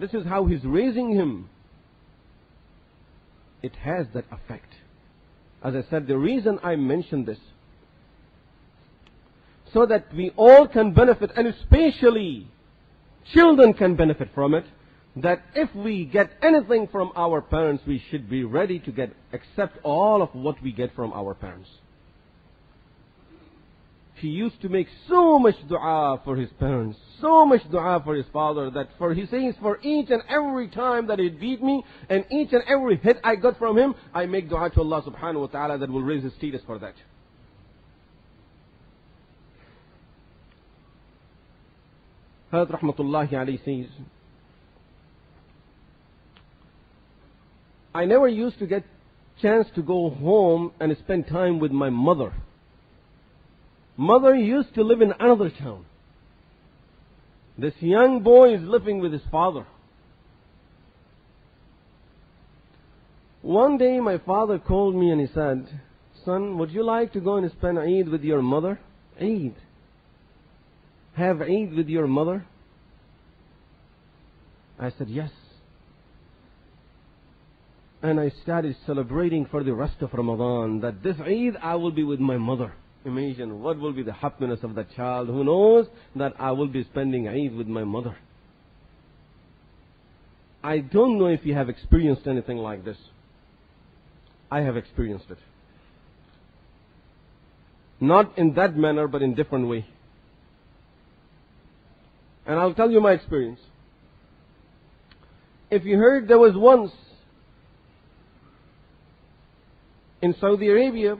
This is how he's raising him. It has that effect. As I said, the reason I mention this, so that we all can benefit, and especially children can benefit from it, that if we get anything from our parents, we should be ready to get, accept all of what we get from our parents. He used to make so much dua for his parents, so much dua for his father that for he says for each and every time that he beat me and each and every hit I got from him, I make dua to Allah subhanahu wa ta'ala that will raise his status for that. Hazrat Rahmatullahi alayhi says, I never used to get chance to go home and spend time with my mother. Mother used to live in another town. This young boy is living with his father. One day my father called me and he said, Son, would you like to go and spend Eid with your mother? Eid. Have Eid with your mother? I said, Yes. And I started celebrating for the rest of Ramadan that this Eid I will be with my mother. Imagine what will be the happiness of that child who knows that I will be spending Eid with my mother. I don't know if you have experienced anything like this. I have experienced it. Not in that manner, but in different way. And I'll tell you my experience. If you heard there was once in Saudi Arabia,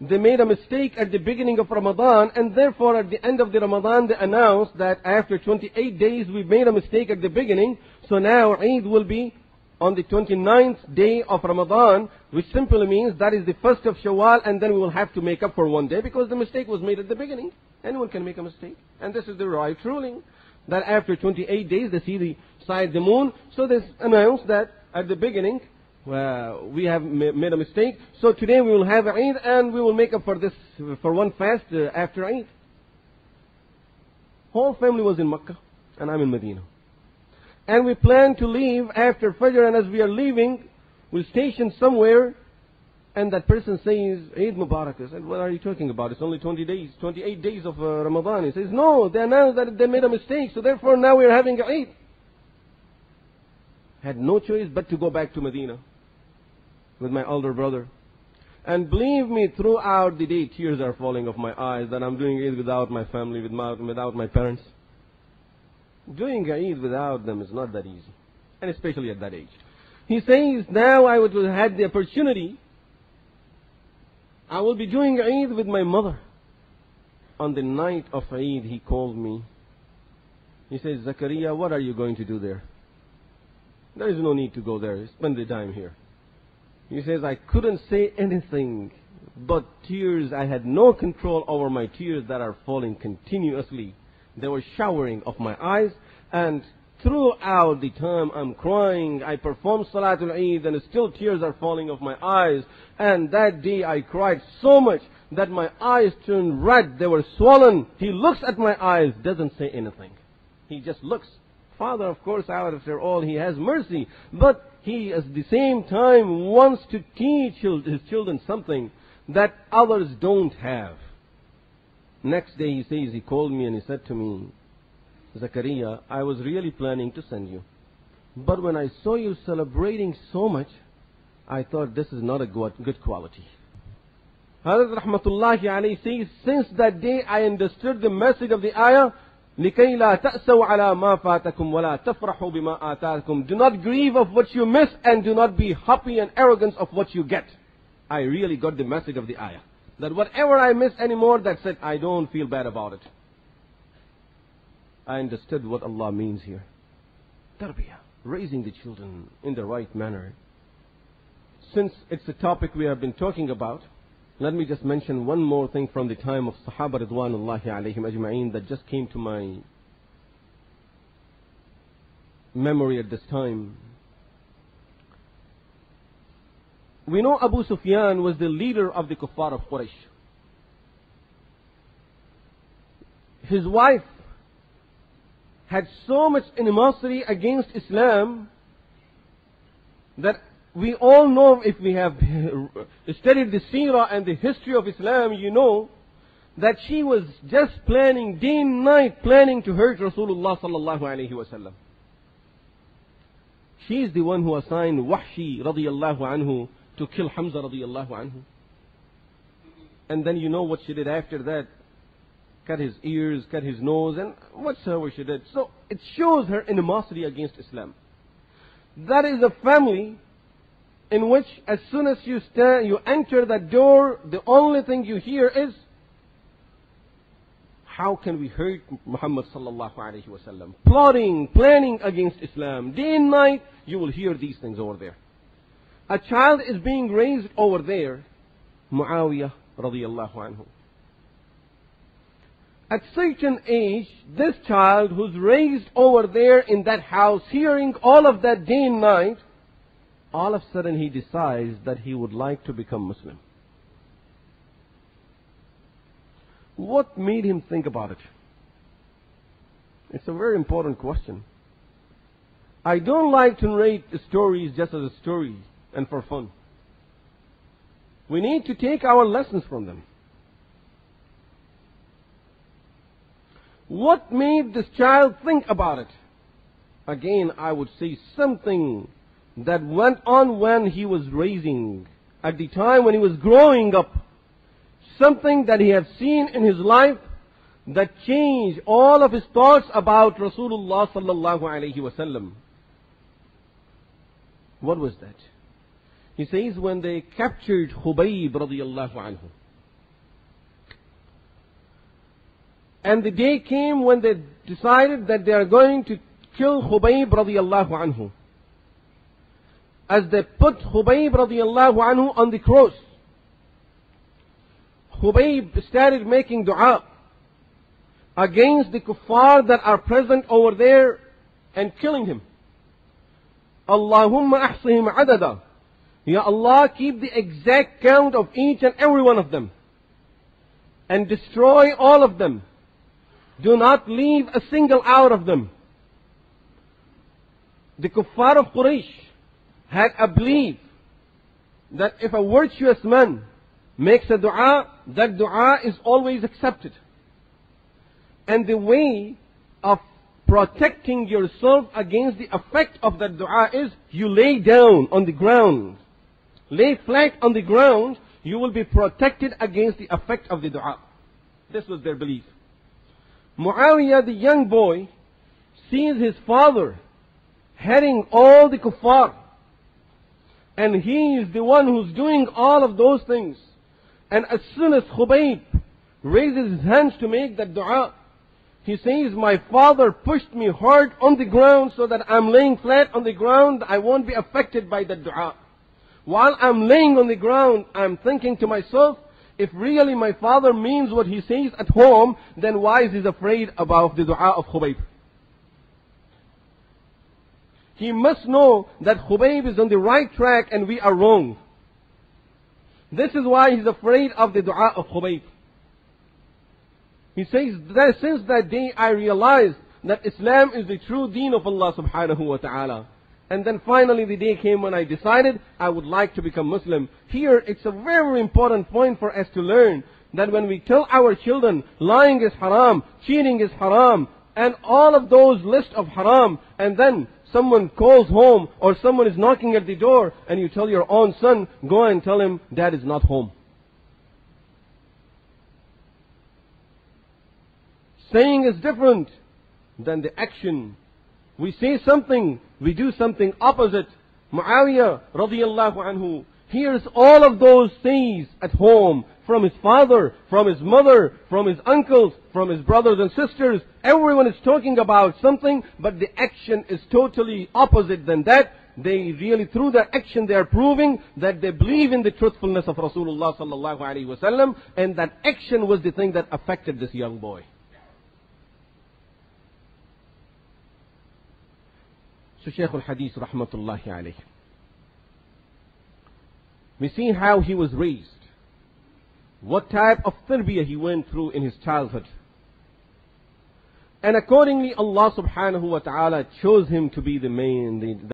they made a mistake at the beginning of Ramadan, and therefore at the end of the Ramadan they announced that after 28 days we made a mistake at the beginning, so now Eid will be on the 29th day of Ramadan, which simply means that is the first of Shawwal, and then we will have to make up for one day because the mistake was made at the beginning. Anyone can make a mistake. And this is the right ruling. That after 28 days they see the side the moon, so they announced that at the beginning well, we have made a mistake. So today we will have Eid and we will make up for this, for one fast uh, after Eid. Whole family was in Makkah and I'm in Medina. And we plan to leave after Fajr and as we are leaving, we'll station somewhere and that person says, Eid Mubarak. I said, what are you talking about? It's only 20 days, 28 days of uh, Ramadan. He says, no, they announced that they made a mistake, so therefore now we are having Eid. Had no choice but to go back to Medina with my older brother. And believe me, throughout the day, tears are falling off my eyes that I'm doing Eid without my family, without my parents. Doing Eid without them is not that easy, and especially at that age. He says, now I would have had the opportunity, I will be doing Eid with my mother. On the night of Eid, he called me. He says, Zakaria, what are you going to do there? There is no need to go there. Spend the time here. He says, I couldn't say anything, but tears, I had no control over my tears that are falling continuously. They were showering off my eyes, and throughout the time I'm crying, I perform Salatul Eid, and still tears are falling off my eyes. And that day I cried so much that my eyes turned red, they were swollen. He looks at my eyes, doesn't say anything. He just looks. Father, of course, after all, oh, he has mercy. But he at the same time wants to teach his children something that others don't have. Next day he says, he called me and he said to me, Zakaria, I was really planning to send you. But when I saw you celebrating so much, I thought this is not a good quality. Hazrat Rahmatullahi says, since that day I understood the message of the ayah, لكي لا تأسوا على ما فاتكم ولا تفرحوا بما آتاكم. Do not grieve of what you miss and do not be happy and arrogant of what you get. I really got the message of the ayah. That whatever I miss anymore, that's it. I don't feel bad about it. I understood what Allah means here. Tarbiyah. Raising the children in the right manner. Since it's a topic we have been talking about, let me just mention one more thing from the time of Sahaba Ridwanullahi alayhim ajma'in that just came to my memory at this time. We know Abu Sufyan was the leader of the kuffar of Quraysh. His wife had so much animosity against Islam that we all know if we have studied the seerah and the history of Islam, you know that she was just planning day and night planning to hurt Rasulullah sallallahu alaihi wasallam. She is the one who assigned Wahshi radiyallahu anhu to kill Hamza radiyallahu anhu. And then you know what she did after that. Cut his ears, cut his nose, and whatsoever she did. So it shows her animosity against Islam. That is a family in which as soon as you stand, you enter that door, the only thing you hear is, how can we hurt Muhammad sallallahu alayhi wasallam? Plotting, planning against Islam. Day and night, you will hear these things over there. A child is being raised over there, Muawiyah radiallahu anhu. At certain age, this child who's raised over there in that house, hearing all of that day and night, all of a sudden he decides that he would like to become Muslim. What made him think about it? It's a very important question. I don't like to narrate stories just as a story and for fun. We need to take our lessons from them. What made this child think about it? Again, I would say something that went on when he was raising, at the time when he was growing up. Something that he had seen in his life that changed all of his thoughts about Rasulullah sallallahu alaihi wasallam. What was that? He says when they captured Khubayb radiallahu anhu. And the day came when they decided that they are going to kill Khubayb radiallahu anhu. As they put Khubayb radiallahu anhu on the cross. Khubayb started making dua against the kuffar that are present over there and killing him. Allahumma ahsihim adada. Ya Allah, keep the exact count of each and every one of them. And destroy all of them. Do not leave a single out of them. The kuffar of Quraysh had a belief that if a virtuous man makes a dua, that dua is always accepted. And the way of protecting yourself against the effect of that dua is you lay down on the ground lay flat on the ground, you will be protected against the effect of the dua. This was their belief. Muawiyah, the young boy, sees his father heading all the kuffar. And he is the one who's doing all of those things. And as soon as Khubayb raises his hands to make that dua, he says, my father pushed me hard on the ground so that I'm laying flat on the ground. I won't be affected by that dua. While I'm laying on the ground, I'm thinking to myself, if really my father means what he says at home, then why is he afraid about the dua of Khubayb? He must know that Khubayb is on the right track and we are wrong. This is why he's afraid of the dua of Khubayb. He says that since that day I realized that Islam is the true deen of Allah subhanahu wa ta'ala. And then finally the day came when I decided I would like to become Muslim. Here it's a very important point for us to learn that when we tell our children lying is haram, cheating is haram, and all of those list of haram, and then someone calls home or someone is knocking at the door and you tell your own son, go and tell him dad is not home. Saying is different than the action we say something, we do something opposite. Muawiyah radiallahu anhu hears all of those things at home from his father, from his mother, from his uncles, from his brothers and sisters. Everyone is talking about something, but the action is totally opposite than that. They really, through their action, they are proving that they believe in the truthfulness of Rasulullah sallallahu alaihi wasallam, and that action was the thing that affected this young boy. So Shaykh al-Hadith rahmatullahi alayhi. We see how he was raised. What type of tarbiyah he went through in his childhood. And accordingly, Allah subhanahu wa ta'ala chose him to be the main, the,